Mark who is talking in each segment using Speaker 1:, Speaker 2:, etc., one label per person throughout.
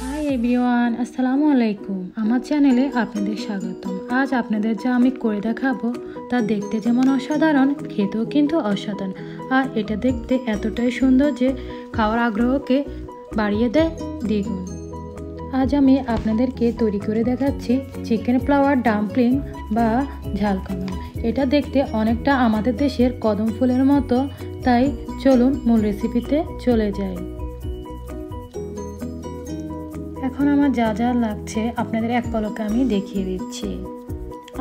Speaker 1: Hi everyone আসসালামু আলাইকুম আমার চ্যানেলে আপনাদের স্বাগতম। আজ আপনাদের যা আমি করে দেখাবো, তা দেখতে যেমন অসাধারণ, খেতেও কিন্তু অসাধারণ। আর এটা দেখতে এতটাই সুন্দর যে খাওয়ার আগ্রহকে বাড়িয়ে দেয় দ্বিগুণ। আজ আমি আপনাদেরকে তৈরি করে দেখাচ্ছি চিকেন ফ্লাওয়ার ডাম্পলিং বা ঝালকানো এটা দেখতে অনেকটা আমাদের দেশের কদম ফুলের মতো তাই চলুন মূল রেসিপিতে চলে যাই। এখন আমার যা যা লাগছে আপনাদের এক পলকে আমি দেখিয়ে দিচ্ছি।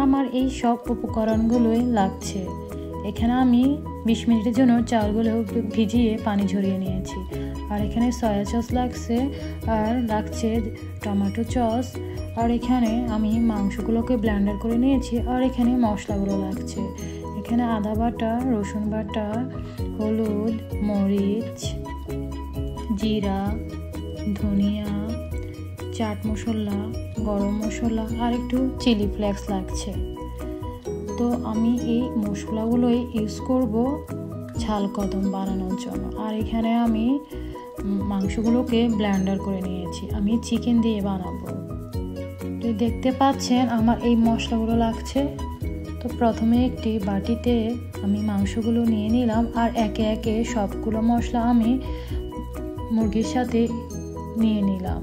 Speaker 1: আমার এই সব উপকরণগুলোই লাগছে। এখানে আমি বিশ মিনিটের জন্য চালগুলো ভিজিয়ে পানি ঝরিয়ে নিয়েছি। আর এখানে সয়া সস লাগছে, আর লাগছে টমেটো সস আর এখানে আমি মাংসগুলোকে ব্লেন্ডার করে নিয়েছি, আর এখানে মশলাগুলো লাগছে। এখানে আদা বাটা, রসুন বাটা, হলুদ, মরিচ, জিরা, ধনিয়া, চাট মশলা, গরম মশলা আর একটু চিলি ফ্লেক্স লাগছে। তো আমি এই মশলাগুলোই ইউজ করব ঝাল কদম বানানোর জন্য। আর এখানে আমি মাংসগুলোকে ব্লেন্ডার করে নিয়েছি। আমি চিকেন দিয়ে বানাবো। তো দেখতে পাচ্ছেন আমার এই মশলাগুলো লাগছে। তো প্রথমে একটি বাটিতে আমি মাংসগুলো নিয়ে নিলাম আর একে একে সবগুলো মশলা আমি মুরগির সাথে নিয়ে নিলাম।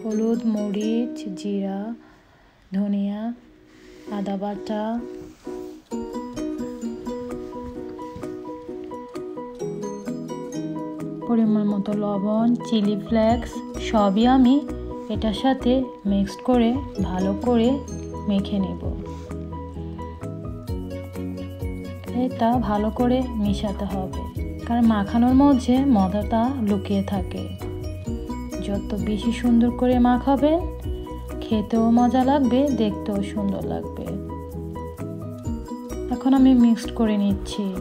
Speaker 1: হলুদ, মরিচ, জিরা, ধনিয়া, আদা বাটা। পরিমাণ মতো লবণ, চিলি ফ্লেক্স, সবই আমি এটার সাথে মিক্সড করে ভালো করে মেখে নেব। এটা ভালো করে মিশাতে হবে। কারণ মাখানোর মধ্যে মজাটা লুকিয়ে থাকে। যত বেশি সুন্দর করে মাখাবেন, খেতেও মজা লাগবে, দেখতেও সুন্দর লাগবে। এখন আমি মিক্সড করে নিচ্ছি।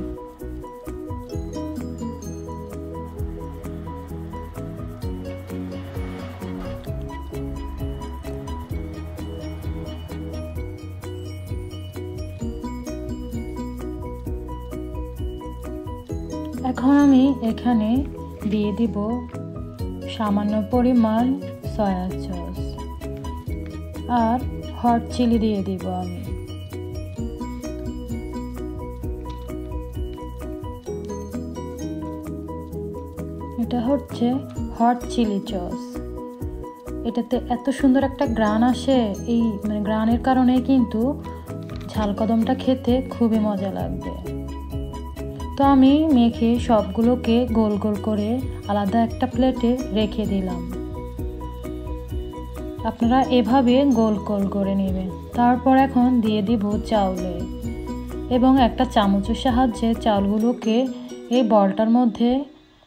Speaker 1: এখন আমি এখানে দিয়ে দিব সামান্য পরিমাণ সয়া সস আর হট চিলি দিয়ে দিব আমি। এটা হচ্ছে হট চিলি সস এটাতে এত সুন্দর একটা গ্রান আসে, এই মানে গ্রানের কারণে কিন্তু ঝাল কদমটা খেতে খুবই মজা লাগবে। তো আমি মেখে সবগুলোকে গোল গোল করে আলাদা একটা প্লেটে রেখে দিলাম। আপনারা এভাবে গোল গোল করে নেবেন। তারপর এখন দিয়ে দিব চাউলে এবং একটা চামচের সাহায্যে চাউলগুলোকে এই বলটার মধ্যে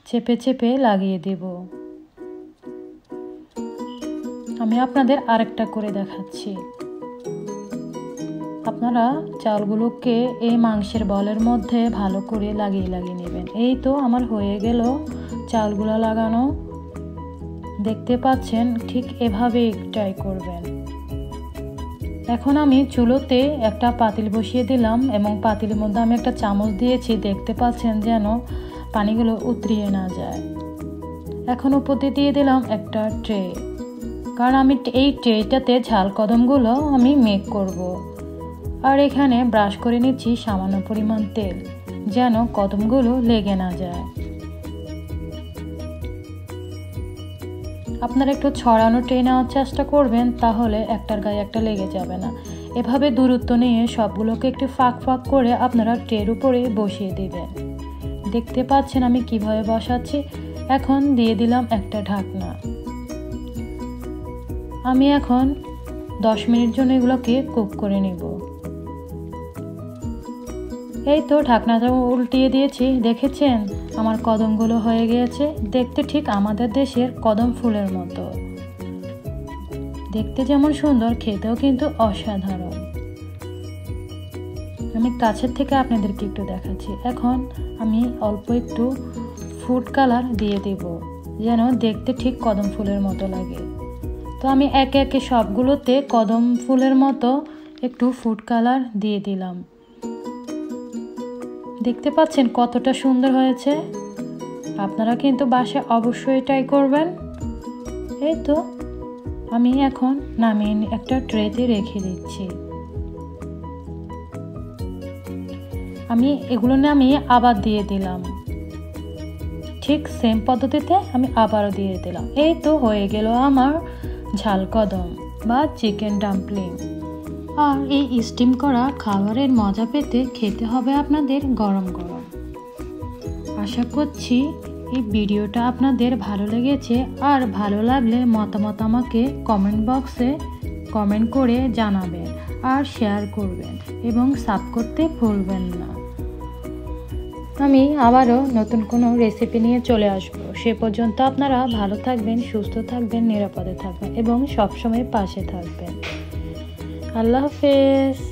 Speaker 1: চেপে চেপে লাগিয়ে দেব। আমি আপনাদের আরেকটা করে দেখাচ্ছি। আপনারা চালগুলোকে এই মাংসের বলের মধ্যে ভালো করে লাগিয়ে লাগিয়ে নেবেন। এই তো আমার হয়ে গেল চালগুলো লাগানো। দেখতে পাচ্ছেন, ঠিক এভাবে ট্রাই করবেন। এখন আমি চুলোতে একটা পাতিল বসিয়ে দিলাম এবং পাতিলের মধ্যে আমি একটা চামচ দিয়েছি। দেখতে পাচ্ছেন যেন পানিগুলো উতরিয়ে না যায়। এখন উপরে দিয়ে দিলাম একটা ট্রে। কারণ আমি এই ট্রেটাতে ঝাল কদমগুলো আমি মেক করব। আর এখানে ব্রাশ করে নিচ্ছি সামান্য পরিমাণ তেল, যেন কদমগুলো লেগে না যায়। আপনারা একটু ছড়ানো ট্রে নেওয়ার চেষ্টা করবেন, তাহলে একটার গায়ে একটা লেগে যাবে না। এভাবে দূরত্ব নিয়ে সবগুলোকে একটু ফাঁক ফাঁক করে আপনারা ট্রের উপরে বসিয়ে দিবেন। দেখতে পাচ্ছেন আমি কীভাবে বসাচ্ছি? এখন দিয়ে দিলাম একটা ঢাকনা। আমি এখন দশ মিনিট জন্য এগুলোকে কুক করে নেব। এই তো ঢাকনাটা উল্টিয়ে দিয়েছি, দেখেছেন? আমার কদমগুলো হয়ে গিয়েছে, দেখতে ঠিক আমাদের দেশের কদম ফুলের মতো। দেখতে যেমন সুন্দর, খেতেও কিন্তু অসাধারণ। আমি কাছের থেকে আপনাদেরকে একটু দেখাচ্ছি। এখন আমি অল্প একটু ফুড কালার দিয়ে দেব, যেন দেখতে ঠিক কদম ফুলের মতো লাগে। তো আমি একে একে সবগুলোতে কদম ফুলের মতো একটু ফুড কালার দিয়ে দিলাম। দেখতে পাচ্ছেন কতটা সুন্দর হয়েছে? আপনারা কিন্তু বাসে অবশ্যই ট্রাই করবেন। এই তো, আমি এখন নামিয়ে একটা ট্রেতে রেখে দিচ্ছি। আমি এগুলো নামিয়ে আবার দিয়ে দিলাম। ঠিক সেম পদ্ধতিতে আমি আবারও দিয়ে দিলাম। এই তো হয়ে গেল আমার ঝাল কদম বা চিকেন ডাম্পলিং আর এই স্টিম করা খাবারের মজা পেতে খেতে হবে আপনাদের গরম গরম। আশা করছি এই ভিডিওটা আপনাদের ভালো লেগেছে আর ভালো লাগলে মতামত আমাকে কমেন্ট বক্সে কমেন্ট করে জানাবেন আর শেয়ার করবেন এবং সাব করতে ভুলবেন না। আমি আবারও নতুন কোনো রেসিপি নিয়ে চলে আসব। সে পর্যন্ত আপনারা ভালো থাকবেন, সুস্থ থাকবেন, নিরাপদে থাকবেন এবং সবসময় পাশে থাকবেন। আল্লাহ হাফেজ